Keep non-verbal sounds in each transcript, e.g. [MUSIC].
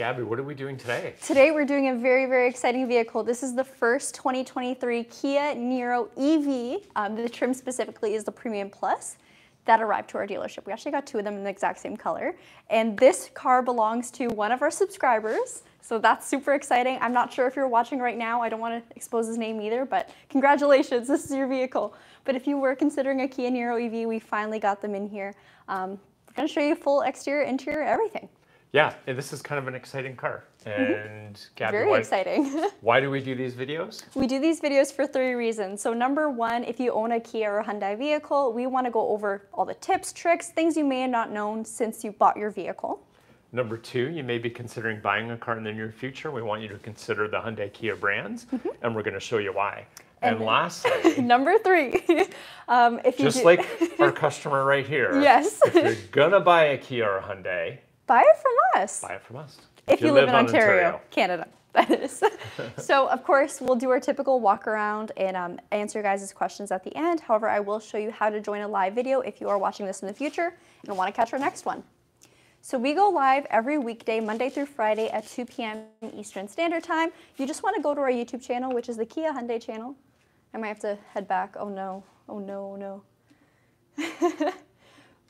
Gabi, what are we doing today? Today we're doing a very, very exciting vehicle. This is the first 2023 Kia Niro EV. Um, the trim specifically is the Premium Plus that arrived to our dealership. We actually got two of them in the exact same color. And this car belongs to one of our subscribers. So that's super exciting. I'm not sure if you're watching right now. I don't want to expose his name either, but congratulations, [LAUGHS] this is your vehicle. But if you were considering a Kia Niro EV, we finally got them in here. Um, we're to show you full exterior, interior, everything. Yeah, and this is kind of an exciting car. Mm-hmm. And Gabi, Very why, exciting. [LAUGHS] why do we do these videos? We do these videos for three reasons. So number one, if you own a Kia or Hyundai vehicle, we want to go over all the tips, tricks, things you may have not known since you bought your vehicle. Number two, you may be considering buying a car in the near future. We want you to consider the Hyundai Kia brands, Mm-hmm. and we're going to show you why. And, lastly, [LAUGHS] Number three, [LAUGHS] um, if you just do- like our customer right here, Yes. if you're going to buy a Kia or Hyundai, buy it from us. buy it from us. if you, live, in Ontario, Canada. [LAUGHS] That is. [LAUGHS] so of course we'll do our typical walk around and um, answer your guys' questions at the end. However, I will show you how to join a live video if you are watching this in the future and want to catch our next one. So we go live every weekday, Monday through Friday at 2 p.m. Eastern Standard Time. You just want to go to our YouTube channel, which is the Kia Hyundai channel. I might have to head back. Oh no, oh no, oh no. [LAUGHS]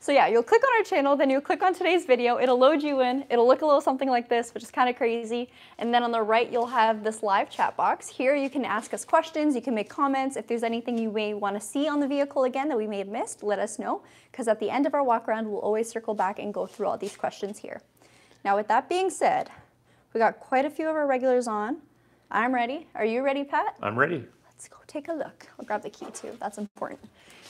So yeah, you'll click on our channel, then you'll click on today's video, it'll load you in, it'll look a little something like this, which is kind of crazy. And then on the right, you'll have this live chat box. Here you can ask us questions, you can make comments. If there's anything you may want to see on the vehicle again that we may have missed, let us know. Because at the end of our walk around, we'll always circle back and go through all these questions here. Now with that being said, we got quite a few of our regulars on. I'm ready. Are you ready, Pat? I'm ready. Let's go take a look. I'll grab the key too, that's important.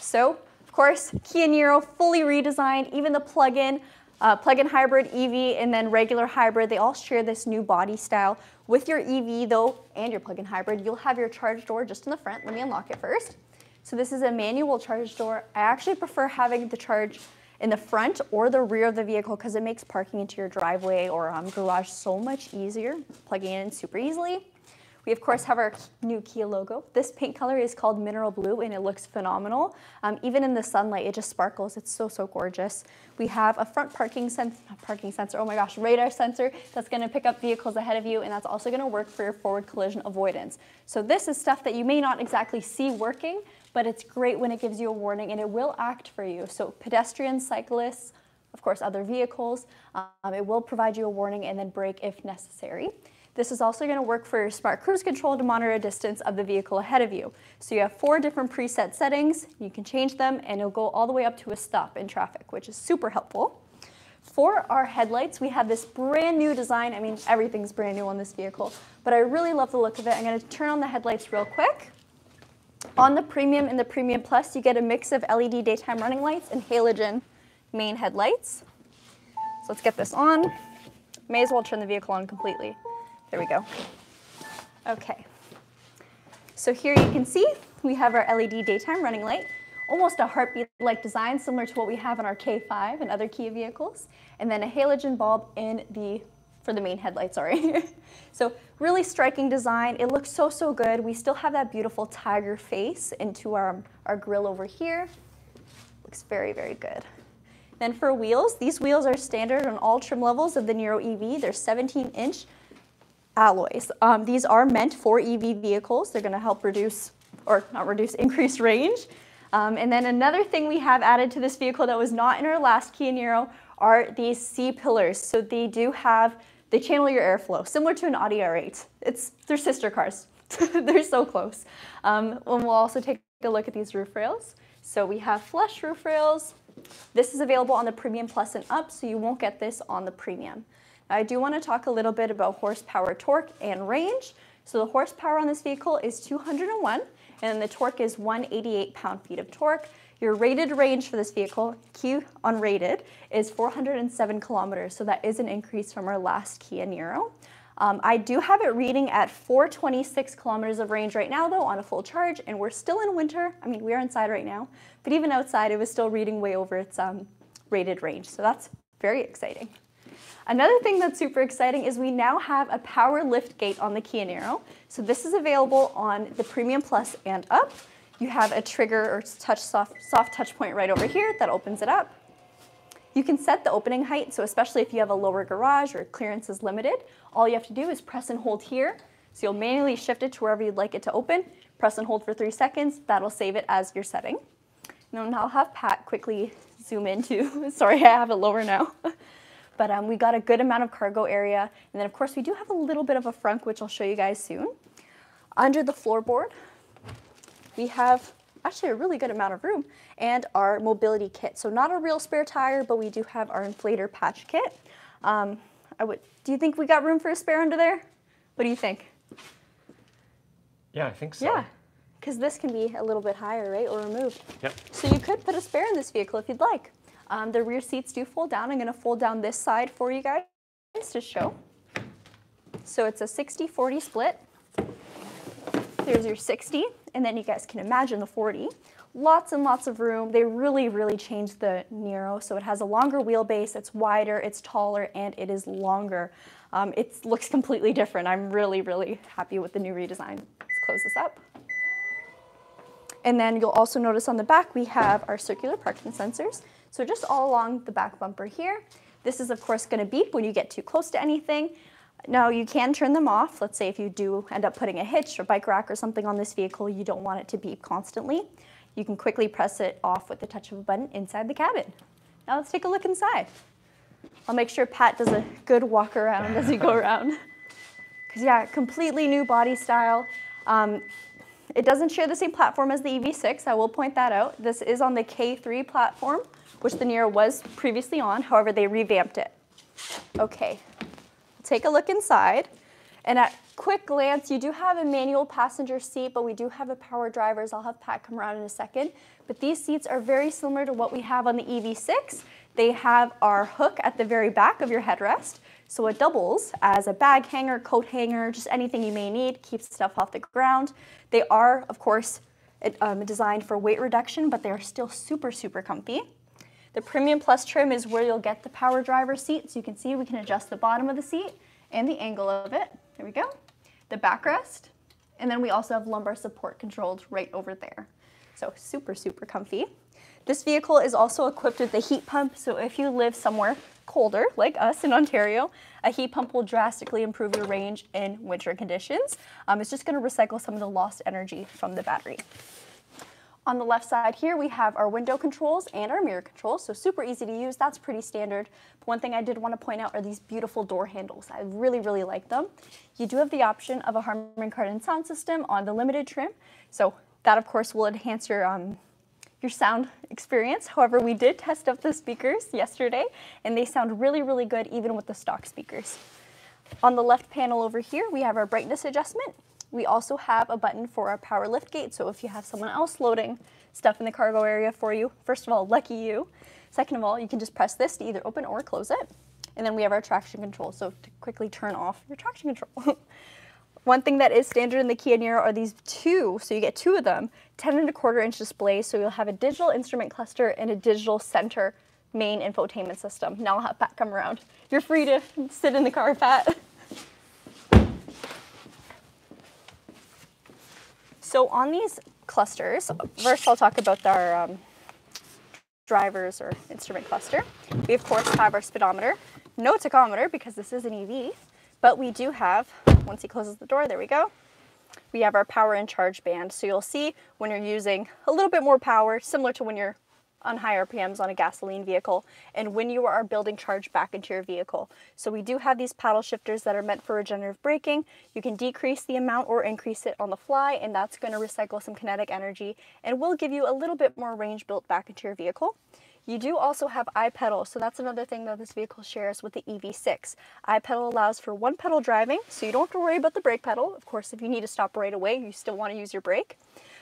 So, of course, Kia Niro, fully redesigned, even the plug-in, uh, plug-in hybrid EV and then regular hybrid, they all share this new body style. With your EV though, and your plug-in hybrid, you'll have your charge door just in the front. Let me unlock it first. So this is a manual charge door. I actually prefer having the charge in the front or the rear of the vehicle because it makes parking into your driveway or um, garage so much easier, plugging in super easily. We of course have our new Kia logo. This paint color is called mineral blue and it looks phenomenal. Um, even in the sunlight, it just sparkles. It's so, so gorgeous. We have a front parking sensor, parking sensor, oh my gosh, radar sensor that's gonna pick up vehicles ahead of you and that's also gonna work for your forward collision avoidance. So this is stuff that you may not exactly see working, but it's great when it gives you a warning and it will act for you. So pedestrians, cyclists, of course, other vehicles, um, it will provide you a warning and then brake if necessary. This is also going to work for your smart cruise control to monitor a distance of the vehicle ahead of you. So you have four different preset settings. You can change them and it'll go all the way up to a stop in traffic, which is super helpful. For our headlights, we have this brand new design. I mean, everything's brand new on this vehicle, but I really love the look of it. I'm going to turn on the headlights real quick. On the Premium and the Premium Plus, you get a mix of LED daytime running lights and halogen main headlights. So let's get this on. May as well turn the vehicle on completely. There we go. Okay. So here you can see we have our LED daytime running light, almost a heartbeat-like design similar to what we have in our K5 and other Kia vehicles, and then a halogen bulb in the for the main headlight, sorry. [LAUGHS] so really striking design. It looks so, so good. We still have that beautiful tiger face into our, our grill over here. Looks very, very good. Then for wheels, these wheels are standard on all trim levels of the Niro EV. They're 17 inch alloys. Um, these are meant for EV vehicles. They're gonna help reduce, or not reduce, [LAUGHS] increase range. Um, and then another thing we have added to this vehicle that was not in our last Kia Niro are these C pillars. So they do have, they channel your airflow, similar to an Audi R8. It's, they're sister cars. [LAUGHS] they're so close. Um, and we'll also take a look at these roof rails. So we have flush roof rails. This is available on the Premium Plus and up, so you won't get this on the Premium. I do want to talk a little bit about horsepower, torque, and range. So the horsepower on this vehicle is 201, and the torque is 188 pound-feet of torque. Your rated range for this vehicle, Q unrated, is 407 kilometers, so that is an increase from our last Kia Niro. Um, I do have it reading at 426 kilometers of range right now, though, on a full charge, and we're still in winter. I mean, we are inside right now, but even outside, it was still reading way over its um, rated range, so that's very exciting. Another thing that's super exciting is we now have a power lift gate on the Kia Niro. So this is available on the Premium Plus and up. You have a trigger or touch soft, soft touch point right over here that opens it up. You can set the opening height, so especially if you have a lower garage or clearance is limited, all you have to do is press and hold here. So you'll manually shift it to wherever you'd like it to open, press and hold for three seconds, that'll save it as your setting. And then I'll have Pat quickly zoom into, [LAUGHS] sorry, I have it lower now. [LAUGHS] but um, we got a good amount of cargo area. And then of course we do have a little bit of a frunk, which I'll show you guys soon. Under the floorboard, we have actually a really good amount of room and our mobility kit. So not a real spare tire, but we do have our inflator patch kit. Um, I would, do you think we got room for a spare under there? What do you think? Yeah, I think so. Yeah, because this can be a little bit higher, right, or removed. Yep. So you could put a spare in this vehicle if you'd like. Um, the rear seats do fold down. I'm going to fold down this side for you guys to show. So it's a 60-40 split. There's your 60, and then you guys can imagine the 40. Lots and lots of room. They really, really changed the Niro, So it has a longer wheelbase, it's wider, it's taller, and it is longer. Um, it looks [LAUGHS] completely different. I'm really, really happy with the new redesign. Let's close this up. And then you'll also notice on the back we have our circular parking sensors. So just all along the back bumper here. This is of course going to beep when you get too close to anything. Now you can turn them off. Let's say if you do end up putting a hitch or bike rack or something on this vehicle, you don't want it to beep constantly. You can quickly press it off with the touch of a button inside the cabin. Now let's take a look inside. I'll make sure Pat does a good walk around as we go [LAUGHS] around. Because yeah, completely new body style. Um, it doesn't share the same platform as the EV6, I will point that out. This is on the K3 platform, which the Niro was previously on, however they revamped it. Okay, take a look inside. And at quick glance, you do have a manual passenger seat, but we do have a power drivers. I'll have Pat come around in a second. But these seats are very similar to what we have on the EV6. They have our hook at the very back of your headrest. So it doubles as a bag hanger, coat hanger, just anything you may need, keeps stuff off the ground. They are, of course, um, designed for weight reduction, but they are still super, super comfy. The Premium Plus trim is where you'll get the power driver seat. So you can see we can adjust the bottom of the seat and the angle of it. There we go. The backrest. And then we also have lumbar support controlled right over there. So super, super comfy. This vehicle is also equipped with a heat pump, so if you live somewhere colder, like us in Ontario, a heat pump will drastically improve your range in winter conditions. Um, it's just going to recycle some of the lost energy from the battery. On the left side here, we have our window controls and our mirror controls, so super easy to use. That's pretty standard. But one thing I did want to point out are these beautiful door handles. I really, really like them. You do have the option of a Harman Kardon sound system on the limited trim, so that, of course, will enhance your um, your sound experience. However, we did test out the speakers yesterday and they sound really, really good even with the stock speakers. On the left panel over here, we have our brightness adjustment. We also have a button for our power lift gate. So if you have someone else loading stuff in the cargo area for you, first of all, lucky you. Second of all, you can just press this to either open or close it. And then we have our traction control. So to quickly turn off your traction control. [LAUGHS] One thing that is standard in the Kia Niro are these two, so you get two of them, 10 and a quarter inch displays, so you'll have a digital instrument cluster and a digital center main infotainment system. Now I'll have Pat come around. You're free to sit in the car, Pat. So on these clusters, first I'll talk about our um, drivers or instrument cluster. We of course have our speedometer, no tachometer because this is an EV, but we do have once he closes the door, there we go. We have our power and charge band. So you'll see when you're using a little bit more power, similar to when you're on high RPMs on a gasoline vehicle, and when you are building charge back into your vehicle. So we do have these paddle shifters that are meant for regenerative braking. You can decrease the amount or increase it on the fly, and that's going to recycle some kinetic energy and will give you a little bit more range built back into your vehicle. You do also have iPedal, so that's another thing that this vehicle shares with the EV6. iPedal allows for one pedal driving, so you don't have to worry about the brake pedal. Of course, if you need to stop right away, you still want to use your brake,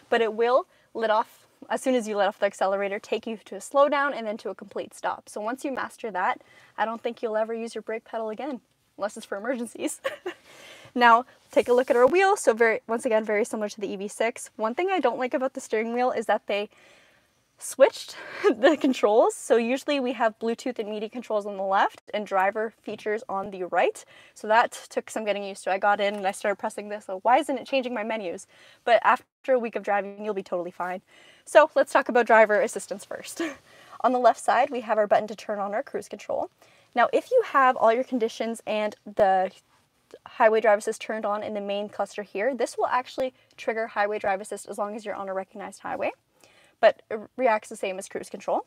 but it will let off as soon as you let off the accelerator, take you to a slowdown and then to a complete stop. So once you master that, I don't think you'll ever use your brake pedal again, unless it's for emergencies. [LAUGHS] now, take a look at our wheel. So very, once again, very similar to the EV6. One thing I don't like about the steering wheel is that they switched [LAUGHS] the controls. So usually we have Bluetooth and media controls on the left and driver features on the right. So that took some getting used to. I got in and I started pressing this. So why isn't it changing my menus? But after a week of driving, you'll be totally fine. So let's talk about driver assistance first. [LAUGHS] On the left side, we have our button to turn on our cruise control. Now, if you have all your conditions and the highway drive assist turned on in the main cluster here, this will actually trigger highway drive assist as long as you're on a recognized highway, but it reacts the same as cruise control.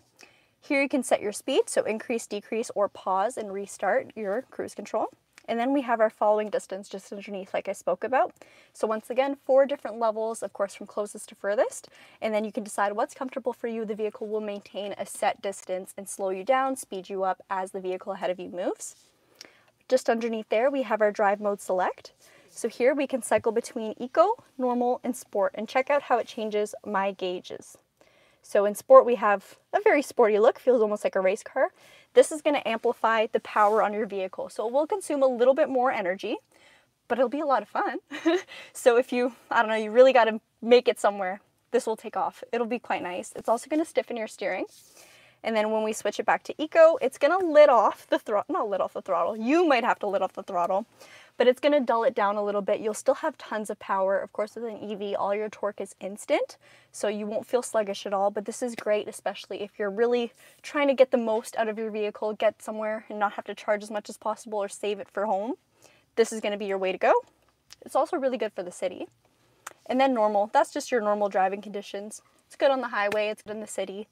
Here you can set your speed, so increase, decrease, or pause and restart your cruise control. And then we have our following distance just underneath like I spoke about. So once again, four different levels, of course, from closest to furthest. And then you can decide what's comfortable for you. The vehicle will maintain a set distance and slow you down, speed you up as the vehicle ahead of you moves. Just underneath there, we have our drive mode select. So here we can cycle between eco, normal, and sport and check out how it changes my gauges. So in sport, we have a very sporty look, feels almost like a race car. This is gonna amplify the power on your vehicle. So it will consume a little bit more energy, but it'll be a lot of fun. [LAUGHS] so if you, I don't know, you really gotta make it somewhere, this will take off. It'll be quite nice. It's also gonna stiffen your steering. And then when we switch it back to eco, it's gonna lit off the throttle, not lit off the throttle, you might have to lit off the throttle, but it's gonna dull it down a little bit. You'll still have tons of power. Of course, with an EV, all your torque is instant, so you won't feel sluggish at all, but this is great, especially if you're really trying to get the most out of your vehicle, get somewhere and not have to charge as much as possible or save it for home. This is gonna be your way to go. It's also really good for the city. And then normal, that's just your normal driving conditions. It's good on the highway, it's good in the city.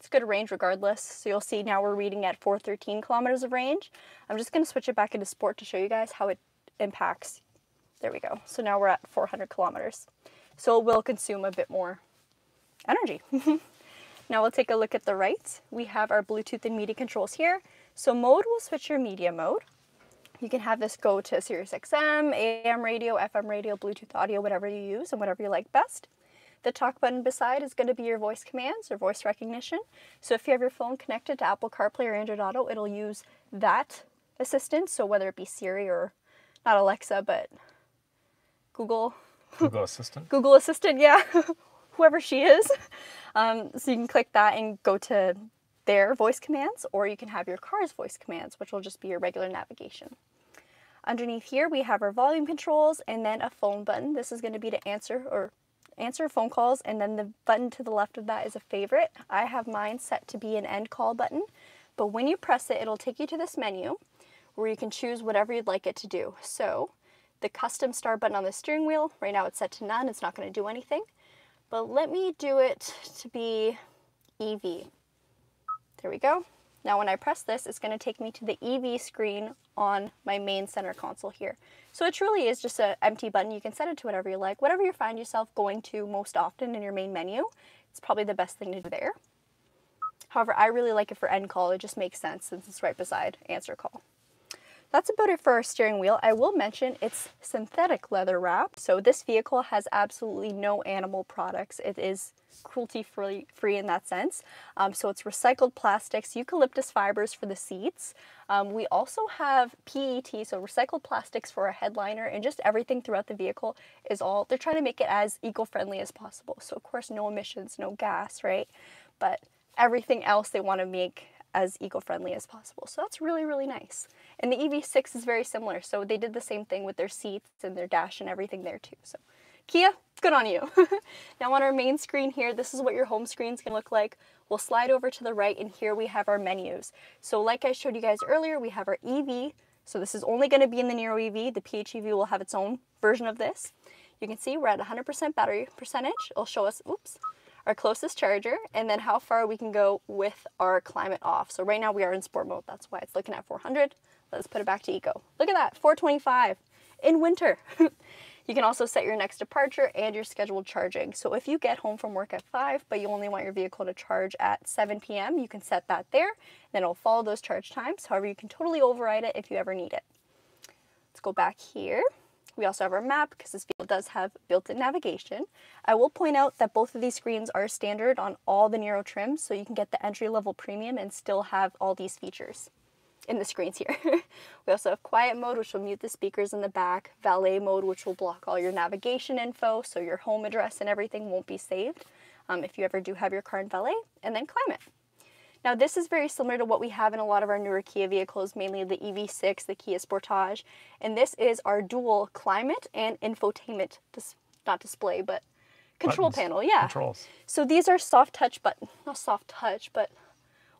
It's good range regardless. So you'll see now we're reading at 413 kilometers of range. I'm just gonna switch it back into sport to show you guys how it impacts. There we go. So now we're at 400 kilometers. So it will consume a bit more energy. [LAUGHS] now we'll take a look at the right. We have our Bluetooth and media controls here. So mode will switch your media mode. You can have this go to Sirius XM, AM radio, FM radio, Bluetooth audio, whatever you use and whatever you like best. The talk button beside is going to be your voice commands or voice recognition. So if you have your phone connected to Apple CarPlay or Android Auto, it'll use that assistant. So whether it be Siri or not Alexa, but Google. Google Assistant. [LAUGHS] Google Assistant, yeah. [LAUGHS] Whoever she is. [LAUGHS] Um, so you can click that and go to their voice commands, or you can have your car's voice commands, which will just be your regular navigation. Underneath here, we have our volume controls and then a phone button. This is going to be to answer or answer phone calls, and then the button to the left of that is a favorite. I have mine set to be an end call button, but when you press it, it'll take you to this menu where you can choose whatever you'd like it to do. So the custom start button on the steering wheel, right now it's set to none, it's not going to do anything. But let me do it to be EV. There we go. Now when I press this, it's going to take me to the EV screen on my main center console here. So it truly is just an empty button. You can set it to whatever you like. Whatever you find yourself going to most often in your main menu, it's probably the best thing to do there. However, I really like it for end call. It just makes sense since it's right beside answer call. That's about it for our steering wheel. I will mention it's synthetic leather wrap. So this vehicle has absolutely no animal products. It is cruelty free, free in that sense. Um, so it's recycled plastics, eucalyptus fibers for the seats. Um, we also have PET, so recycled plastics for a headliner and just everything throughout the vehicle is all, they're trying to make it as eco-friendly as possible. So of course no emissions, no gas, right? But everything else they want to make as eco-friendly as possible. So that's really, really nice. And the EV6 is very similar. So they did the same thing with their seats and their dash and everything there too. So Kia, good on you. [LAUGHS] now on our main screen here, this is what your home screen is gonna look like. We'll slide over to the right and here we have our menus. So like I showed you guys earlier, we have our EV. So this is only gonna be in the Niro EV. The PHEV will have its own version of this. You can see we're at 100% battery percentage. It'll show us, oops, our closest charger, and then how far we can go with our climate off. So right now we are in sport mode. That's why it's looking at 400. Let's put it back to eco. Look at that, 425 in winter. [LAUGHS] you can also set your next departure and your scheduled charging. So if you get home from work at 5, but you only want your vehicle to charge at 7 p.m., you can set that there. Then it'll follow those charge times. However, you can totally override it if you ever need it. Let's go back here. We also have our map because this vehicle does have built-in navigation. I will point out that both of these screens are standard on all the Niro trims, so you can get the entry-level premium and still have all these features in the screens here. [LAUGHS] we also have quiet mode, which will mute the speakers in the back, valet mode, which will block all your navigation info, so your home address and everything won't be saved um, if you ever do have your car in valet, and then climate. Now this is very similar to what we have in a lot of our newer Kia vehicles, mainly the EV6, the Kia Sportage, and this is our dual climate and infotainment, dis not display, but control Buttons. panel, yeah. Controls. So these are soft touch button, not soft touch, but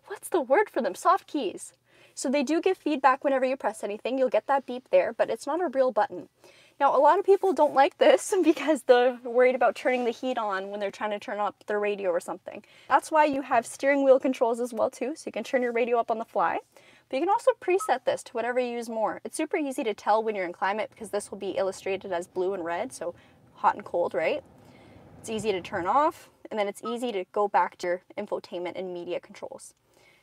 what's the word for them? Soft keys. So they do give feedback whenever you press anything. You'll get that beep there, but it's not a real button. Now, a lot of people don't like this [LAUGHS] because they're worried about turning the heat on when they're trying to turn up their radio or something. That's why you have steering wheel controls as well too, so you can turn your radio up on the fly. But you can also preset this to whatever you use more. It's super easy to tell when you're in climate because this will be illustrated as blue and red, so hot and cold, right? It's easy to turn off, and then it's easy to go back to your infotainment and media controls.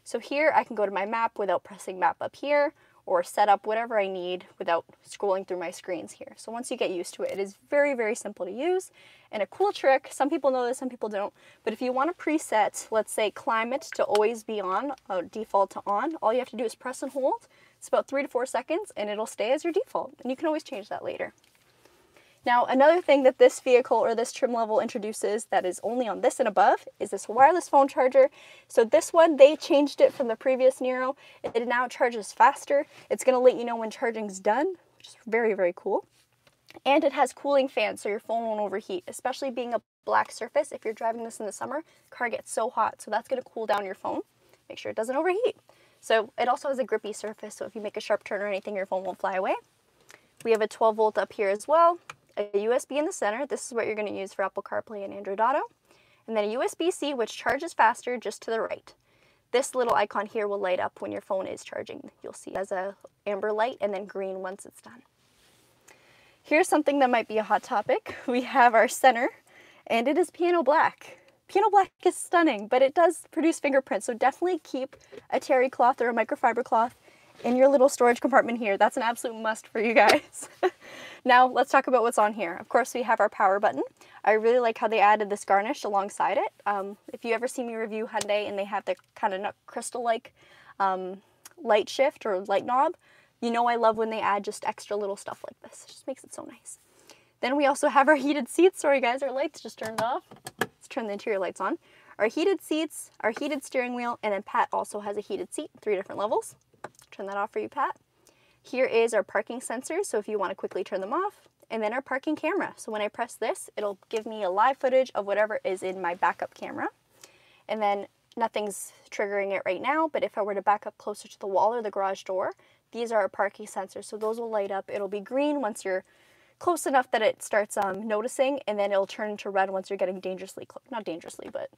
So here I can go to my map without pressing map up here, or set up whatever I need without scrolling through my screens here. So once you get used to it, it is very, very simple to use. And a cool trick, some people know this, some people don't, but if you want to preset, let's say climate to always be on, uh, default to on, all you have to do is press and hold. It's about three to four seconds and it'll stay as your default. And you can always change that later. Now, another thing that this vehicle or this trim level introduces that is only on this and above is this wireless phone charger. So this one, they changed it from the previous Niro. It now charges faster. It's gonna let you know when charging's done, which is very, very cool. And it has cooling fans so your phone won't overheat, especially being a black surface. If you're driving this in the summer, car gets so hot. So that's gonna cool down your phone. Make sure it doesn't overheat. So it also has a grippy surface, so if you make a sharp turn or anything, your phone won't fly away. We have a 12 volt up here as well a USB in the center. This is what you're going to use for Apple CarPlay and Android Auto. And then a USB-C, which charges faster just to the right. This little icon here will light up when your phone is charging. You'll see it as a amber light and then green once it's done. Here's something that might be a hot topic. [LAUGHS] We have our center and it is piano black. Piano black is stunning, but it does produce fingerprints, so definitely keep a terry cloth or a microfiber cloth in your little storage compartment here. That's an absolute must for you guys. [LAUGHS] now let's talk about what's on here. Of course we have our power button. I really like how they added this garnish alongside it. Um, if you ever see me review Hyundai and they have the kind of crystal-like um, light shift or light knob, you know I love when they add just extra little stuff like this. It just makes it so nice. Then we also have our heated seats. Sorry guys, our lights just turned off. Let's turn the interior lights on. Our heated seats, our heated steering wheel, and then Pat also has a heated seat, three different levels. Turn that off for you, Pat. Here is our parking sensors, so if you want to quickly turn them off, and then our parking camera. So when I press this, it'll give me a live footage of whatever is in my backup camera. And then nothing's triggering it right now, but if I were to back up closer to the wall or the garage door, these are our parking sensors. So those will light up. It'll be green once you're close enough that it starts um, noticing, and then it'll turn into red once you're getting dangerously close. Not dangerously, but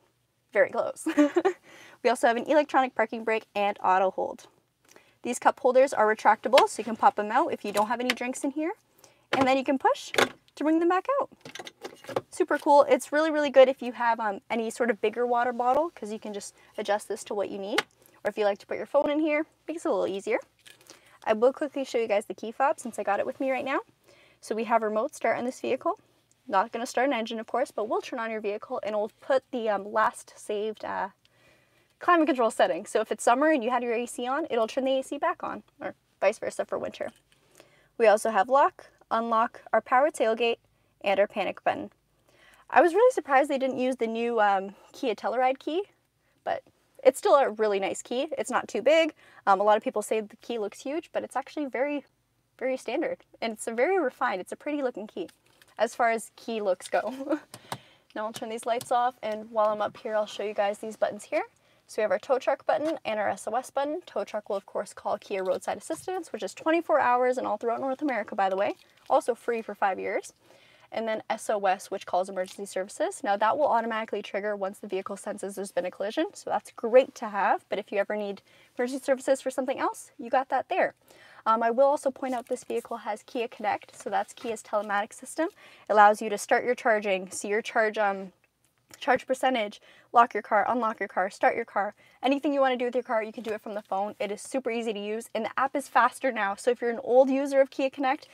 very close. [LAUGHS] we also have an electronic parking brake and auto hold. These cup holders are retractable, so you can pop them out if you don't have any drinks in here. And then you can push to bring them back out. Super cool. It's really, really good if you have um, any sort of bigger water bottle because you can just adjust this to what you need. Or if you like to put your phone in here, makes it a little easier. I will quickly show you guys the key fob since I got it with me right now. So we have remote start on this vehicle. Not going to start an engine, of course, but we'll turn on your vehicle and we'll put the um, last saved uh, climate control setting. So if it's summer and you had your AC on, it'll turn the AC back on, or vice versa for winter. We also have lock, unlock, our power tailgate, and our panic button. I was really surprised they didn't use the new um, Kia Telluride key, but it's still a really nice key. It's not too big. Um, a lot of people say the key looks huge, but it's actually very, very standard. And it's a very refined, it's a pretty looking key as far as key looks go. [LAUGHS] now I'll turn these lights off and while I'm up here, I'll show you guys these buttons here. So we have our tow truck button and our SOS button. Tow truck will of course call Kia Roadside Assistance, which is 24 hours and all throughout North America, by the way. Also free for five years. And then SOS, which calls emergency services. Now that will automatically trigger once the vehicle senses there's been a collision. So that's great to have, but if you ever need emergency services for something else, you got that there. Um, I will also point out this vehicle has Kia Connect, so that's Kia's telematics system. It allows you to start your charging, see your charge um, charge percentage, lock your car, unlock your car, start your car. Anything you want to do with your car, you can do it from the phone. It is super easy to use and the app is faster now. So if you're an old user of Kia Connect,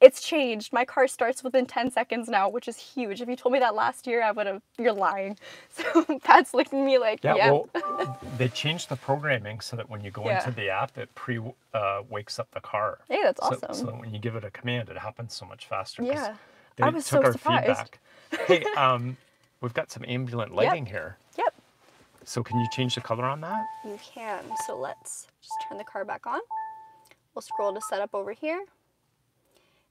it's changed. My car starts within 10 seconds now, which is huge. If you told me that last year, I would have, you're lying. [LAUGHS] So Pat's looking at me like, yeah. yeah. Well, [LAUGHS] they changed the programming so that when you go yeah. into the app, it pre uh, wakes up the car. Hey, that's so, awesome. So that when you give it a command, it happens so much faster. Yeah. They I was took so our surprised. feedback. hey, [LAUGHS] um, We've got some ambient lighting yep. here. Yep. So can you change the color on that? You can. So let's just turn the car back on. We'll scroll to setup over here.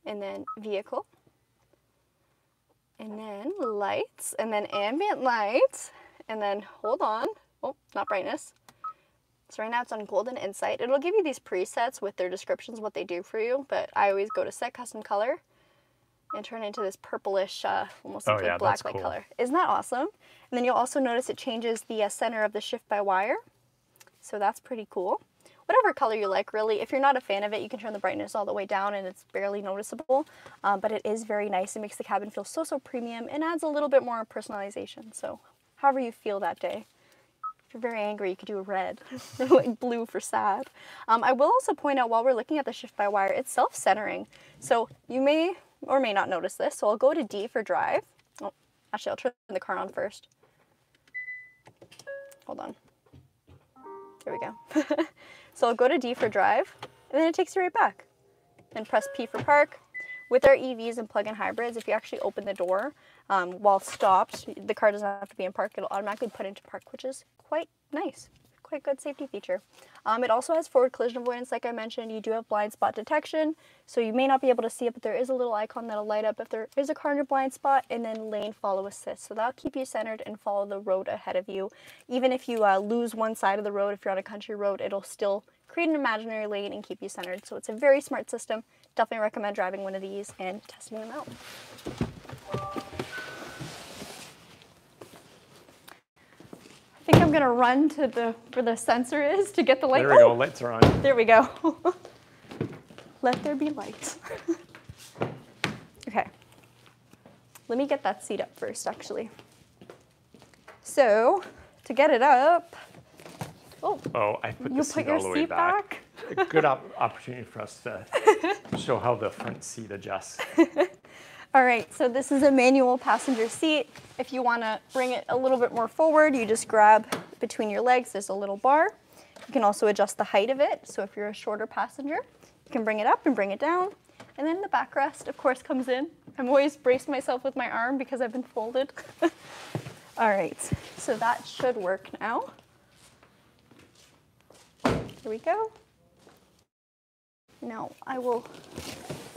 And then vehicle. And then lights. And then ambient lights. And then hold on. Oh, not brightness. So right now it's on Golden Insight. It'll give you these presets with their descriptions, what they do for you, but I always go to set custom color and turn into this purplish, uh, almost Oh, like yeah, black light cool. color. Isn't that awesome? And then you'll also notice it changes the uh, center of the shift by wire. So that's pretty cool. Whatever color you like, really. If you're not a fan of it, you can turn the brightness all the way down and it's barely noticeable. Um, but it is very nice. It makes the cabin feel so, so premium and adds a little bit more personalization. So however you feel that day. If you're very angry, you could do a red [LAUGHS] like blue for sad. Um, I will also point out while we're looking at the shift by wire, it's self-centering. So you may or may not notice this. So I'll go to D for drive. Oh, actually, I'll turn the car on first. Hold on. There we go. [LAUGHS] so I'll go to D for drive, and then it takes you right back. And press P for park. With our EVs and plug-in hybrids, if you actually open the door um, while stopped, the car doesn't have to be in park. It'll automatically put into park, which is quite nice. Quite good safety feature. Um, it also has forward collision avoidance, like I mentioned. You do have blind spot detection, so you may not be able to see it, but there is a little icon that'll light up if there is a car in your blind spot, and then lane follow assist. So that'll keep you centered and follow the road ahead of you. Even if you uh, lose one side of the road, if you're on a country road, it'll still create an imaginary lane and keep you centered. So it's a very smart system. Definitely recommend driving one of these and testing them out. I think I'm gonna run to the where the sensor is to get the light. There we go. Oh, Lights are on. there we go. [LAUGHS] Let there be light. [LAUGHS] okay. Let me get that seat up first, actually. So, to get it up, oh, Oh, I put you the put seat your all the way seat back. back. A good op- opportunity for us to [LAUGHS] show how the front seat adjusts. All right, so this is a manual passenger seat. If you want to bring it a little bit more forward, you just grab between your legs. There's a little bar. You can also adjust the height of it. So if you're a shorter passenger, you can bring it up and bring it down. And then the backrest, of course, comes in. I'm always braced myself with my arm because I've been folded. [LAUGHS] All right, so that should work now. Here we go. Now I will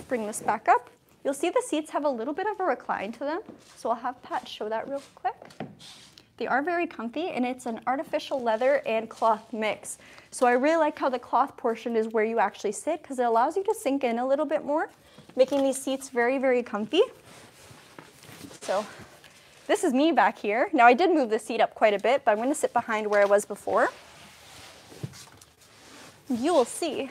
bring this back up. You'll see the seats have a little bit of a recline to them, so I'll have Pat show that real quick. They are very comfy and it's an artificial leather and cloth mix. So I really like how the cloth portion is where you actually sit because it allows you to sink in a little bit more, making these seats very, very comfy. So this is me back here. Now I did move the seat up quite a bit, but I'm gonna sit behind where I was before. You will see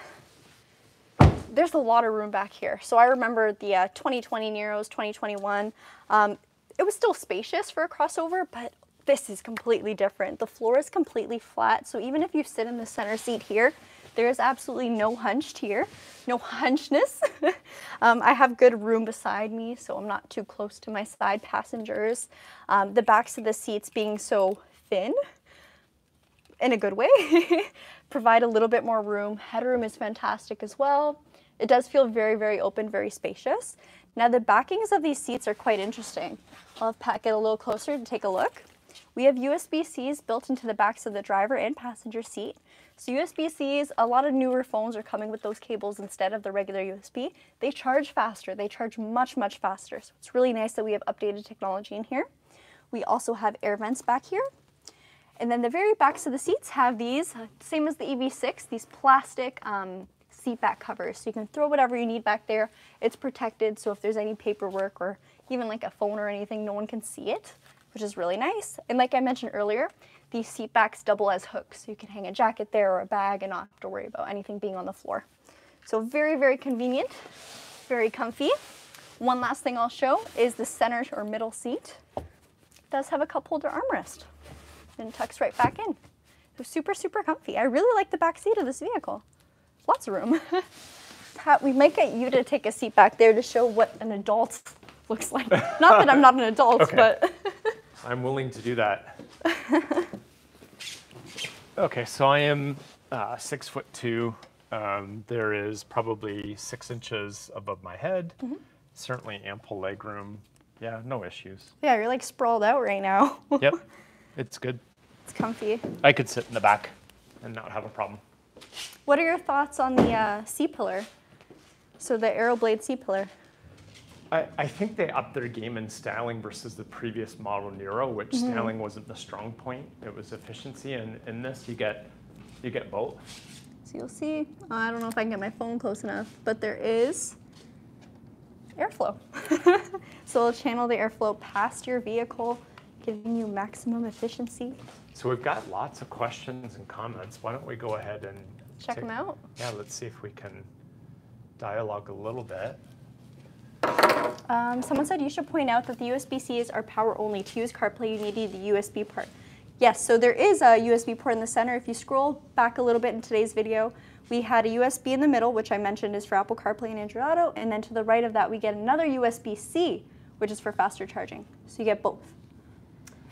there's a lot of room back here. So I remember the uh, 2020 Niros, 2021. Um, it was still spacious for a crossover, but this is completely different. The floor is completely flat, so even if you sit in the center seat here, there is absolutely no hunched here, no [LAUGHS] hunchness. um, I have good room beside me, so I'm not too close to my side passengers. Um, the backs of the seats being so thin, in a good way, [LAUGHS] provide a little bit more room. Headroom is fantastic as well. It does feel very, very open, very spacious. Now the backings of these seats are quite interesting. I'll have Pat get a little closer to take a look. We have USB-Cs built into the backs of the driver and passenger seat. So USB-Cs, a lot of newer phones are coming with those cables instead of the regular USB. They charge faster, they charge much, much faster. So it's really nice that we have updated technology in here. We also have air vents back here. And then the very backs of the seats have these, same as the EV6, these plastic um, seat back covers. So you can throw whatever you need back there. It's protected, so if there's any paperwork or even like a phone or anything, no one can see it, which is really nice. And like I mentioned earlier, these seat backs double as hooks. So you can hang a jacket there or a bag and not have to worry about anything being on the floor. So very, very convenient, very comfy. One last thing I'll show is the center or middle seat. It does have a cup holder armrest and tucks right back in. So super, super comfy. I really like the back seat of this vehicle. Lots of room. [LAUGHS] Pat, we might get you to take a seat back there to show what an adult [LAUGHS] looks like. Not that I'm not an adult, Okay. but [LAUGHS] I'm willing to do that. okay, so I am uh, six foot two. Um, there is probably six inches above my head. Mm-hmm. Certainly ample leg room. Yeah, no issues. yeah, you're like sprawled out right now. Yep, it's good. it's comfy. I could sit in the back and not have a problem. What are your thoughts on the uh, C-pillar? So the Aeroblade C-pillar. I, I think they upped their game in styling versus the previous model Niro, which styling wasn't the strong point. It was efficiency, and in this you get You get both. So you'll see, I don't know if I can get my phone close enough, but there is airflow. [LAUGHS] so it'll channel the airflow past your vehicle, giving you maximum efficiency. So we've got lots of questions and comments. Why don't we go ahead and Check them out. Yeah, let's see if we can dialogue a little bit. Um, someone said you should point out that the USB-Cs are power only. To use CarPlay, you need the USB part. Yes, so there is a USB port in the center. If you scroll back a little bit in today's video, we had a USB in the middle, which I mentioned is for Apple CarPlay and Android Auto, and then to the right of that we get another USB-C, which is for faster charging. So you get both.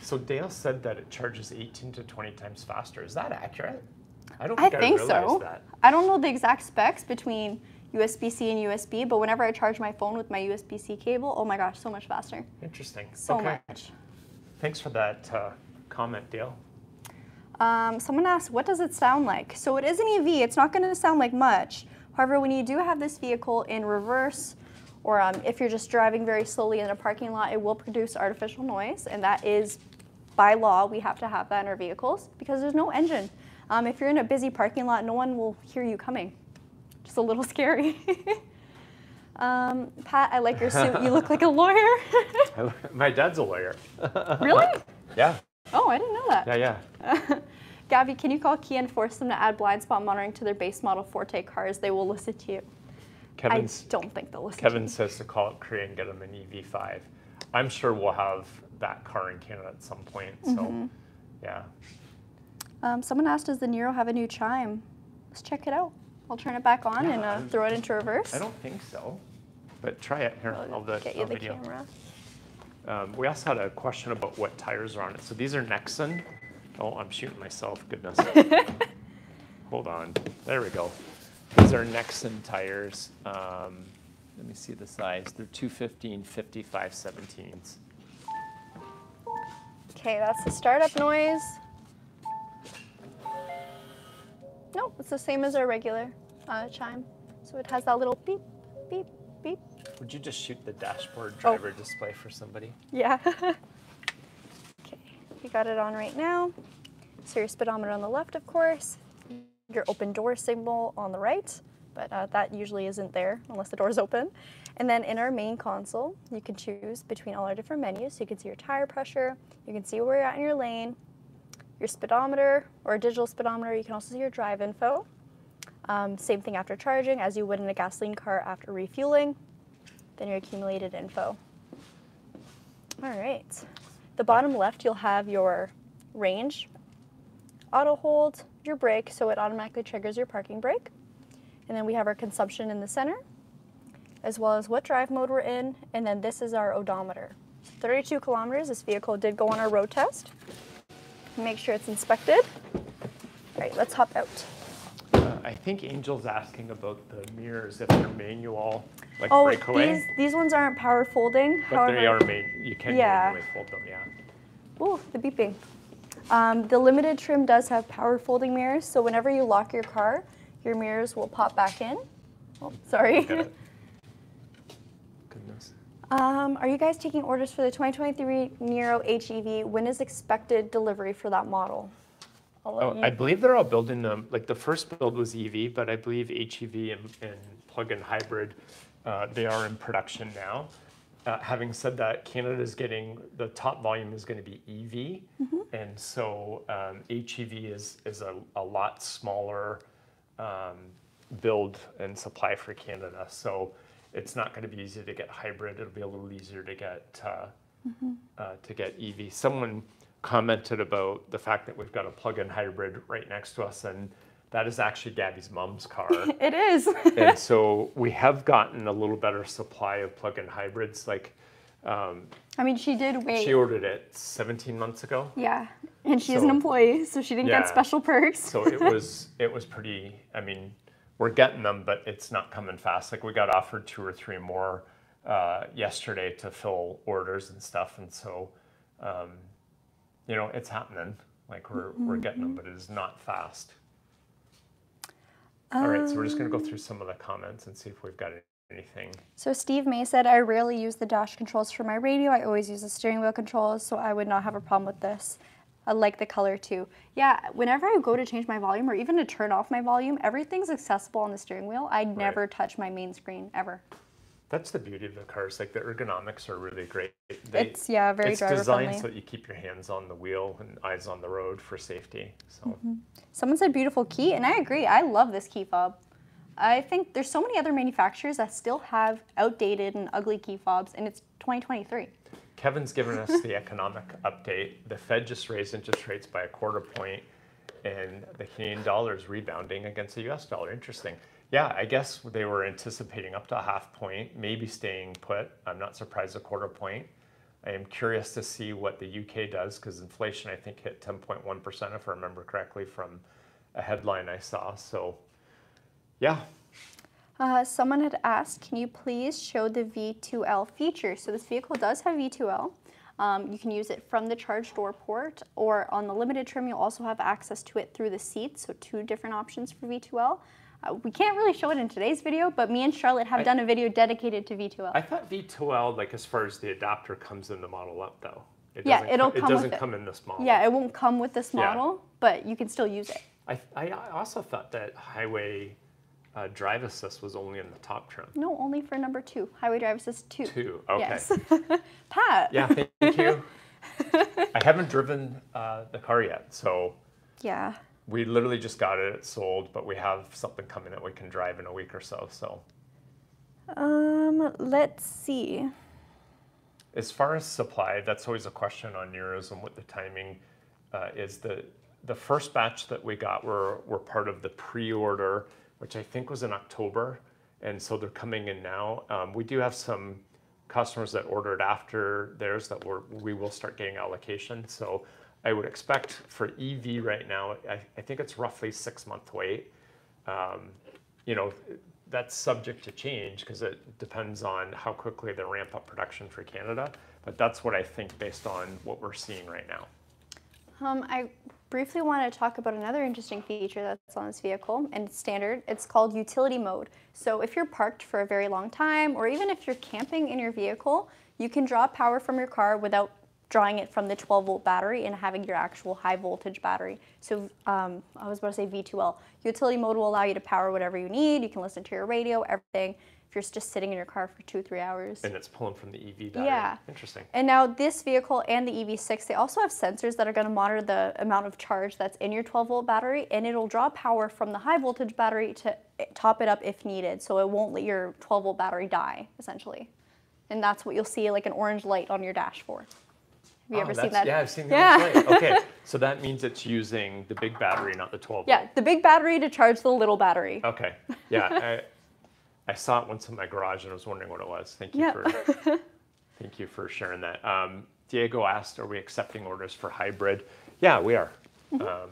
So Dale said that it charges 18 to 20 times faster. Is that accurate? I don't I think I, think realized so. that. I don't know the exact specs between USB-C and USB, but whenever I charge my phone with my USB-C cable, oh my gosh, so much faster. Interesting. So okay. much. Thanks for that uh, comment, Dale. Um, someone asked, what does it sound like? So it is an EV, it's not gonna sound like much. However, when you do have this vehicle in reverse, or um, if you're just driving very slowly in a parking lot, it will produce artificial noise, and that is by law, we have to have that in our vehicles because there's no engine. Um, if you're in a busy parking lot, no one will hear you coming. Just a little [LAUGHS] scary. um, Pat, I like your suit. You look like a lawyer. [LAUGHS] My dad's a lawyer. [LAUGHS] really? Yeah, Oh, I didn't know that. yeah, yeah. Gabi, can you call Kia and force them to add blind spot monitoring to their base model Forte cars? They will listen to you. Kevin's, I don't think they'll listen Kevin says to call up Korea and get them an EV5. I'm sure we'll have that car in Canada at some point. So, Mm-hmm. yeah. Um, someone asked, does the Niro have a new chime? Let's check it out. I'll turn it back on Yeah, and uh, throw it into reverse. I don't think so, but try it here. I'll I'll, the, get you the video. camera. Um, we also had a question about what tires are on it. So these are Nexen. Oh, I'm shooting myself. Goodness. [LAUGHS] Hold on. There we go. These are Nexen tires. Um, let me see the size. They're 215 55 17s. Okay, that's the startup noise. No, it's the same as our regular uh, chime. So it has that little beep, beep, beep. Would you just shoot the dashboard Oh. driver display for somebody? Yeah. [LAUGHS] okay, we got it on right now. So your speedometer on the left, of course. Your open door signal on the right, but uh, that usually isn't there unless the door is open. And then in our main console, you can choose between all our different menus. So you can see your tire pressure, you can see where you're at in your lane, your speedometer or a digital speedometer. You can also see your drive info. Um, same thing after charging as you would in a gasoline car after refueling. Then your accumulated info. All right. The bottom left, you'll have your range, auto hold, your brake, so it automatically triggers your parking brake. And then we have our consumption in the center, as well as what drive mode we're in. And then this is our odometer. 32 kilometers, this vehicle did go on our road test. Make sure it's inspected. All right, let's hop out. Uh, I think Angel's asking about the mirrors if they're manual, like Oh, breakaway. these, these ones aren't power folding. but they are main. You can Yeah. manually fold them, yeah. Ooh, the beeping. Um, the limited trim does have power folding mirrors, so whenever you lock your car, your mirrors will pop back in. Oh, sorry. [LAUGHS] Got it. Goodness. um, are you guys taking orders for the 2023 Niro HEV? When is expected delivery for that model? I'll Oh, I believe they're all building them. Like the first build was EV, but I believe HEV and, and plug-in hybrid, uh, they are in production now. Uh, having said that, Canada is getting the top volume is going to be EV, and so um, HEV is is a, a lot smaller um, build and supply for Canada. So it's not going to be easy to get hybrid. It'll be a little easier to get uh, uh, to get EV. Someone commented about the fact that we've got a plug-in hybrid right next to us, and that is actually Gabi's mom's car. [LAUGHS] it is. [LAUGHS] and so [LAUGHS] we have gotten a little better supply of plug-in hybrids. Like um, I mean, she did wait. she ordered it 17 months ago, yeah, and she's an employee, so she didn't Yeah. get special perks. so it was it was pretty. I mean, we're getting them, but it's not coming fast. Like we got offered two or three more uh, yesterday to fill orders and stuff, and so um, you know it's happening. Like we're we're getting them, but it is not fast. All right, so we're just gonna go through some of the comments and see if we've got anything. So Steve May said, I rarely use the dash controls for my radio. I always use the steering wheel controls, so I would not have a problem with this. I like the color too. Yeah, whenever I go to change my volume or even to turn off my volume, everything's accessible on the steering wheel. I never touch my main screen ever. That's the beauty of the cars. Like the ergonomics are really great. They, It's yeah, very it's driver designed friendly. so that you keep your hands on the wheel and eyes on the road for safety. So Mm-hmm. Someone said beautiful key, and I agree. I love this key fob. I think there's so many other manufacturers that still have outdated and ugly key fobs, and it's 2023. Kevin's given us the economic update. The Fed just raised interest rates by a quarter point, and the Canadian dollar is rebounding against the US dollar. Interesting. Yeah, I guess they were anticipating up to a half point, maybe staying put. I'm not surprised a quarter point. I am curious to see what the UK does because inflation, I think, hit 10.1%, if I remember correctly, from a headline I saw. So, yeah, Uh, someone had asked, can you please show the V2L feature? So this vehicle does have V2L. Um, you can use it from the charge door port, or on the limited trim, you'll also have access to it through the seats. So two different options for V2L. Uh, we can't really show it in today's video, but me and Charlotte have I- done a video dedicated to V2L. I thought V2L, like as far as the adapter, comes in the model up though. It Yeah, doesn't it'll co- come It doesn't it. come in this model. yeah, it won't come with this Yeah. model, but you can still use it. I I also thought that highway uh, drive assist was only in the top trim. No, only for number two, Highway Drive Assist 2. Two, okay. Yes. [LAUGHS] Pat. Yeah, thank you. [LAUGHS] I haven't driven uh, the car yet, so Yeah. we literally just got it. It's sold, but we have something coming that we can drive in a week or so. So Um, let's see. as far as supply, that's always a question on Niros and what the timing uh, is. The the first batch that we got were were part of the pre-order, which I think was in October, and so they're coming in now. Um, we do have some customers that ordered after theirs that we're, we will start getting allocation. So I would expect for EV right now, I, I think it's roughly six month wait. Um, you know, that's subject to change because it depends on how quickly they ramp up production for Canada. But that's what I think based on what we're seeing right now. Um, I briefly want to talk about another interesting feature that's on this vehicle, and it's standard. It's called utility mode. So if you're parked for a very long time, or even if you're camping in your vehicle, you can draw power from your car without drawing it from the 12 volt battery and having your actual high voltage battery. So um, I was about to say V2L. Utility mode will allow you to power whatever you need. You can listen to your radio, everything. If you're just sitting in your car for two, three hours. And it's pulling from the EV battery. Yeah. Interesting. And now this vehicle and the EV6, they also have sensors that are going to monitor the amount of charge that's in your 12 volt battery, and it'll draw power from the high voltage battery to eh, top it up if needed. So it won't let your 12 volt battery die, essentially. And that's what you'll see like an orange light on your dash for. Have you Oh, ever seen that? Yeah, I've seen the Yeah. orange light. [LAUGHS] Okay, so that means it's using the big battery, not the 12 volt. Yeah, the big battery to charge the little battery. Okay. Yeah, I, I saw it once in my garage and I was wondering what it was. Thank you Yeah. for [LAUGHS] thank you for sharing that. Um, Diego asked, "Are we accepting orders for hybrid?" Yeah, we are. Mm-hmm. Um,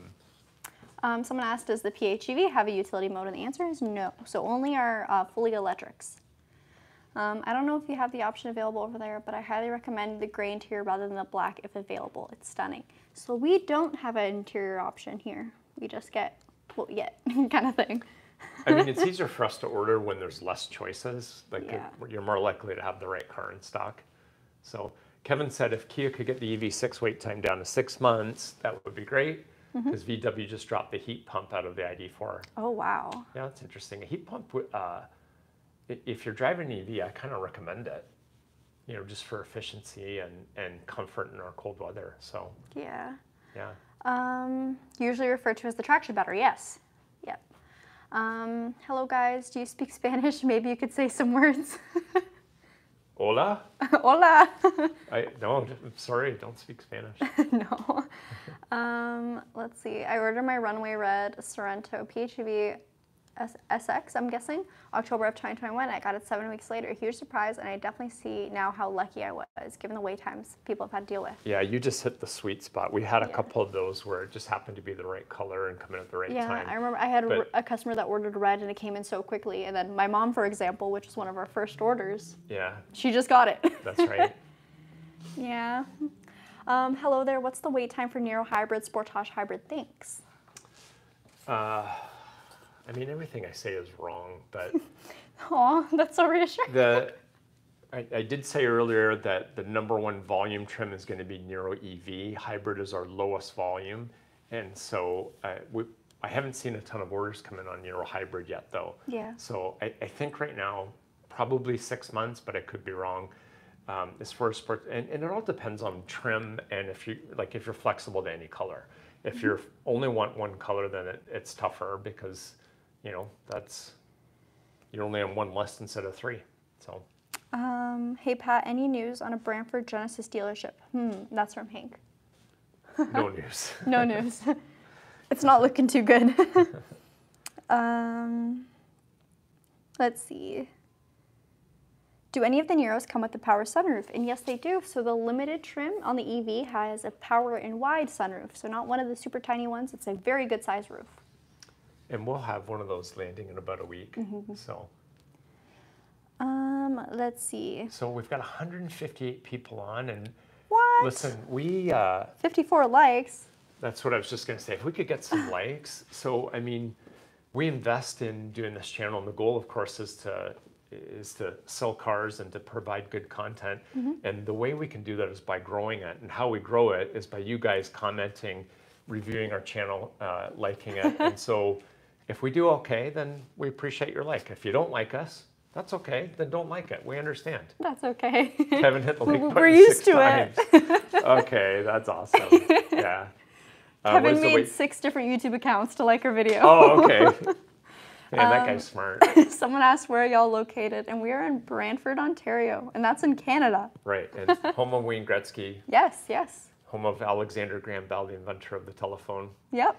Um, someone asked, does the PHEV have a utility mode? And the answer is no. So only our uh, fully electrics. Um, I don't know if you have the option available over there, but I highly recommend the gray interior rather than the black if available. It's stunning. So we don't have an interior option here. We just get what we get, kind of thing. I mean, it's easier for us to order when there's less choices. Like Yeah. it- you're more likely to have the right car in stock. So Kevin said if Kia could get the EV6 wait time down to six months, that would be great. Mm-hmm. Because VW just dropped the heat pump out of the ID4. Oh, wow. Yeah, that's interesting. A heat pump, uh, if you're driving an EV, I kind of recommend it. You know, just for efficiency and, and comfort in our cold weather. So, Yeah. yeah. Um, usually referred to as the traction battery, yes. Um, hello, guys. Do you speak [LAUGHS] Spanish? Maybe you could say some words. [LAUGHS] Hola? Hola. I no, I'm sorry, I don't speak Spanish. [LAUGHS] no. Um, let's see. I ordered my Runway Red Sorrento PHEV SX, I'm guessing, October of 2021. I got it seven weeks later. A huge surprise, and I definitely see now how lucky I was, given the wait times people have had to deal with. Yeah, you just hit the sweet spot. We had a Yeah. couple of those where it just happened to be the right color and coming at the right Yeah, time. Yeah, I remember I had a, But- a customer that ordered red, and it came in so quickly. And then my mom, for example, which was one of our first orders, Yeah, she just got it. [LAUGHS] that's right. [LAUGHS] yeah. Um, hello there. What's the wait time for Niro Hybrid, Sportage Hybrid? Thanks. uh, I mean, everything I say is wrong, but [LAUGHS] Aw, that's so reassuring. the I, I did say earlier that the number one volume trim is going to be Niro EV. Hybrid is our lowest volume, and so uh, we, I haven't seen a ton of orders come in on Niro Hybrid yet, though. Yeah. So I, I think right now probably six months, but I could be wrong. Um, as far as sport, and, and it all depends on trim and if you like if you're flexible to any color. If Mm-hmm. you only want one color, then it, it's tougher because you know that's you're only on one list instead of three. So Um, hey Pat, any news on a Brantford Genesis dealership? Hmm, that's from Hank. [LAUGHS] no news. [LAUGHS] No news. [LAUGHS] it's not looking too good. um, let's see. Do any of the Niros come with a power sunroof? And yes, they do. So the limited trim on the EV has a power and wide sunroof. So not one of the super tiny ones. It's a very good size roof. And we'll have one of those landing in about a week. Mm-hmm. So Um, let's see. so we've got 158 people on, and What? listen, we. Uh, 54 likes. That's what I was just going to say. If we could get some [LAUGHS] likes, so I mean, we invest in doing this channel, and the goal, of course, is to is to sell cars and to provide good content. And the way we can do that is by growing it. And how we grow it is by you guys commenting, reviewing our channel, uh, liking it. [LAUGHS] and so, if we do okay, then we appreciate your like. If you don't like us, that's okay. Then don't like it. We understand. That's okay. Kevin hit the [LAUGHS] like button We're used to it. [LAUGHS] okay, that's awesome. Yeah. Uh, Kevin made six different YouTube accounts to like our video. Oh, okay. [LAUGHS] Man, that Um, guy's smart. Someone asked where are y'all located, and we are in Brantford, Ontario, and that's in Canada. Right. And home of Wayne Gretzky, Yes, yes. home of Alexander Graham Bell, the inventor of the telephone, Yep.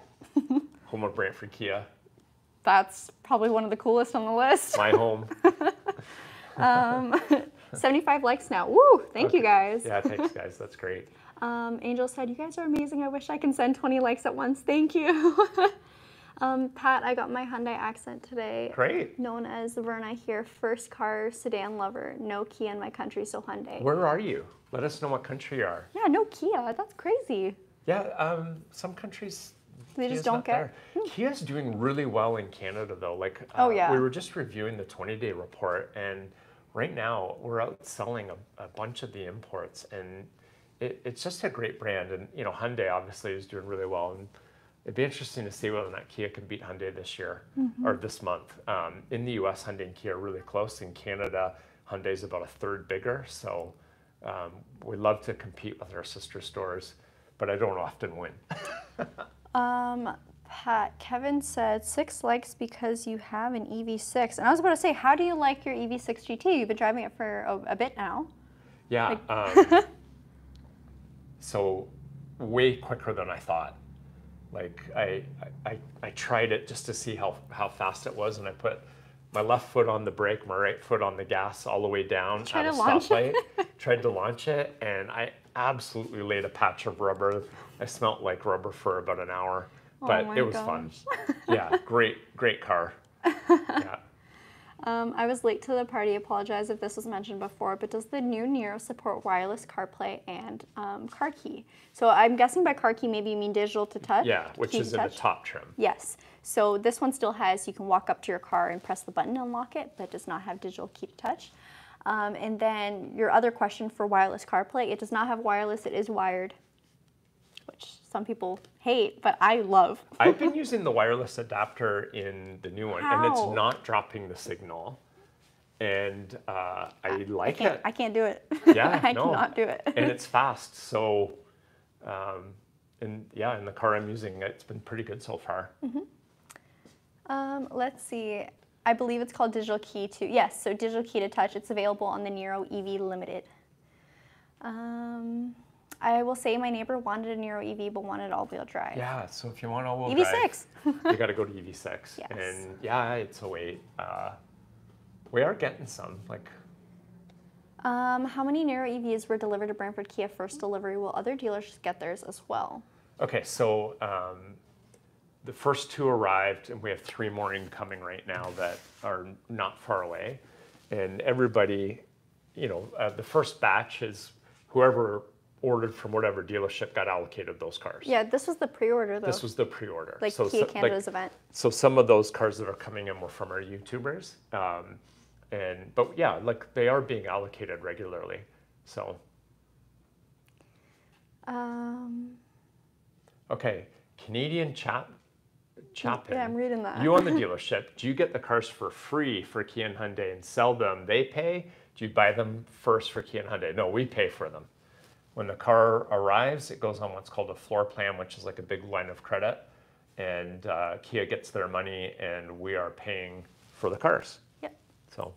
home of Brantford Kia, That's probably one of the coolest on the list. my home. [LAUGHS] Um, [LAUGHS] 75 likes now. Woo! Thank you guys. Yeah, thanks, guys. That's great. Um, Angel said, You guys are amazing. I wish I can send 20 likes at once. Thank you. [LAUGHS] um, Pat, I got my Hyundai Accent today. Great. Known as the Verna here, first car sedan lover. No Kia in my country, so Hyundai. Where are you? Let us know what country you are. yeah, no Kia. That's crazy. Yeah, um, some countries. They just Kia's don't care. there. Kia's doing really well in Canada, though. Like, Oh, uh, yeah. we were just reviewing the 20-day report, and right now we're out selling a, a bunch of the imports, and it, it's just a great brand. And you know, Hyundai obviously is doing really well, and it'd be interesting to see whether or not Kia can beat Hyundai this year Mm-hmm. or this month. Um, in the U.S., Hyundai and Kia are really close. In Canada, Hyundai's about a third bigger, so um, we love to compete with our sister stores, but I don't often win. [LAUGHS] Um, Pat, Kevin said six likes because you have an EV6. And I was about to say, how do you like your EV6 GT? You've been driving it for a, a bit now. Yeah. Um, [LAUGHS] so way quicker than I thought. Like I, I, I tried it just to see how, how fast it was, and I put my left foot on the brake, my right foot on the gas, all the way down at a stoplight. [LAUGHS] tried to launch it, and I absolutely laid a patch of rubber. I smelt like rubber for about an hour, but Oh it was fun. [LAUGHS] Yeah, great, great car. [LAUGHS] Yeah. Um, I was late to the party. Apologize if this was mentioned before, but does the new Niro support wireless CarPlay and um, car key? So I'm guessing by car key, maybe you mean digital to touch. Yeah, which is to in the top trim. Yes. So this one still has, you can walk up to your car and press the button to unlock it, but it does not have digital key to touch. Um, and then your other question for wireless CarPlay, it does not have wireless, it is wired, which some people hate, but I love. I've been [LAUGHS] using the wireless adapter in the new one, and it's not dropping the signal. And uh, I like I it. I can't do it. Yeah, [LAUGHS] I no. cannot do it. and [LAUGHS] it's fast. So, um, and yeah, in the car I'm using, it's been pretty good so far. Um, let's see. I believe it's called Digital Key to yes. So Digital Key to Touch. It's available on the Niro EV Limited. Um, I will say my neighbor wanted a Niro EV but wanted all-wheel drive. Yeah. So if you want all-wheel EV6. drive, [LAUGHS] you got to go to EV6. Yes. And yeah, it's a wait. Uh, we are getting some. Like Um, how many Niro EVs were delivered to Brantford Kia first delivery? Will other dealers get theirs as well? Okay, so um, the first two arrived, and we have three more incoming right now that are not far away. And everybody, you know, uh, the first batch is whoever ordered from whatever dealership got allocated those cars. Yeah, this was the pre-order though. This was the pre-order. like so, Kia so- Canada's event. so some of those cars that are coming in were from our YouTubers. Um, and but yeah, like they are being allocated regularly. So Um, okay, Canadian chap Chapin. yeah, I'm reading that. You own the [LAUGHS] dealership. Do you get the cars for free for Kia and Hyundai and sell them? They pay. Do you buy them first for Kia and Hyundai? No, we pay for them. When the car arrives, it goes on what's called a floor plan, which is like a big line of credit, and uh, Kia gets their money, and we are paying for the cars. Yep. So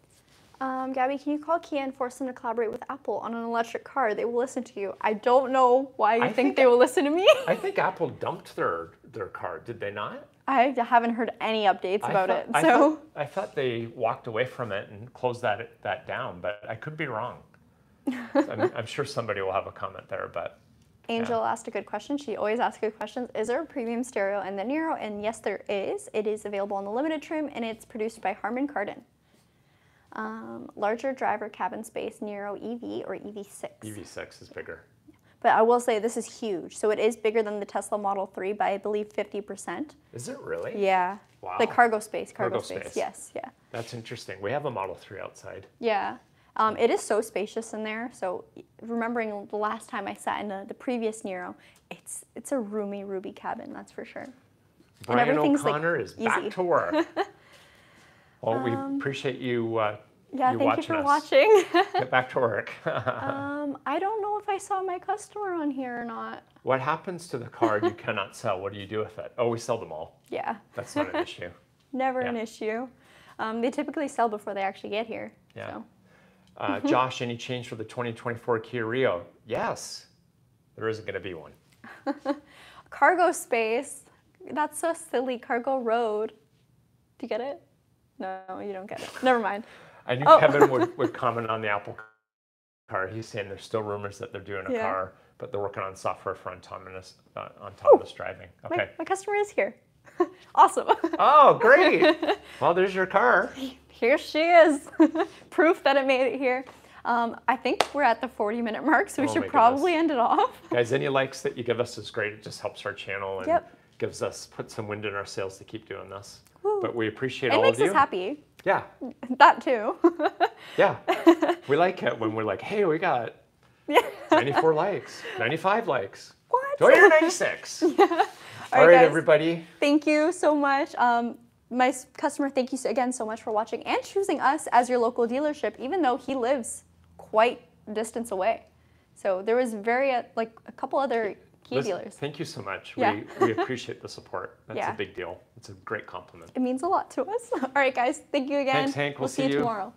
Um, Gabi, can you call Kia and force them to collaborate with Apple on an electric car? They will listen to you. I don't know why you I think, think they I- will listen to me. I think Apple dumped their their car. Did they not? I haven't heard any updates I about thought- it. I So thought, I thought they walked away from it and closed that that down, but I could be wrong. I'm, I'm sure somebody will have a comment there, but Angel asked a good question. She always asks good questions. Is there a premium stereo in the Niro? And yes, there is. It is available on the limited trim, and it's produced by Harman Kardon. Um, larger driver cabin space, Niro EV or EV6. EV6 is bigger. But I will say this is huge. So it is bigger than the Tesla Model 3 by I believe 50%. Is it really? Yeah. Wow. The cargo space, cargo, Cargo space. space. Yes, yeah. That's interesting. We have a Model 3 outside. Yeah. Um, it is so spacious in there. So remembering the last time I sat in the, the previous Niro, it's it's a roomy Ruby cabin, that's for sure. Brian everything's, like, O'Connor is easy. back to work. [LAUGHS] well, we appreciate you, uh, Yeah, you thank watching you for us. watching. [LAUGHS] Get back to work. [LAUGHS] um, I don't know if I saw my customer on here or not. what happens to the car you cannot sell? What do you do with it? Oh, we sell them all. Yeah, That's not an issue. never an issue. Um, they typically sell before they actually get here. Yeah. So. Uh, Josh, any change for the 2024 Kia Rio? Yes, there isn't going to be one. [LAUGHS] Cargo space. That's so silly. Cargo road. Do you get it? No, you don't get it. [LAUGHS] Never mind. I knew Oh. Kevin would, would [LAUGHS] comment on the Apple car. He's saying there's still rumors that they're doing a Yeah. car, but they're working on software for autonomous uh, autonomous driving. My, Okay. my customer is here. [LAUGHS] awesome. Oh, great. [LAUGHS] well, there's your car. here she is. [LAUGHS] Proof that it made it here. Um, I think we're at the 40 minute mark, so we Oh should probably end it off. Guys, any likes that you give us is great. It just helps our channel and Yep. gives us put some wind in our sails to keep doing this. Woo. But we appreciate It all of you. It makes us happy. Yeah, That too. yeah. we like it when we're like, hey, we got yeah. 94 likes, 95 likes. What? Do I hear 96? All All right, guys. everybody. Thank you so much. Um, my customer, thank you again so much for watching and choosing us as your local dealership, even though he lives quite a distance away. So there was very uh, like a couple other key Listen, dealers. Thank you so much. Yeah. We, we [LAUGHS] appreciate the support. That's Yeah. a big deal. It's a great compliment. It means a lot to us. [LAUGHS] All right, guys. Thank you again. Thanks, Hank. We'll see see you you. tomorrow.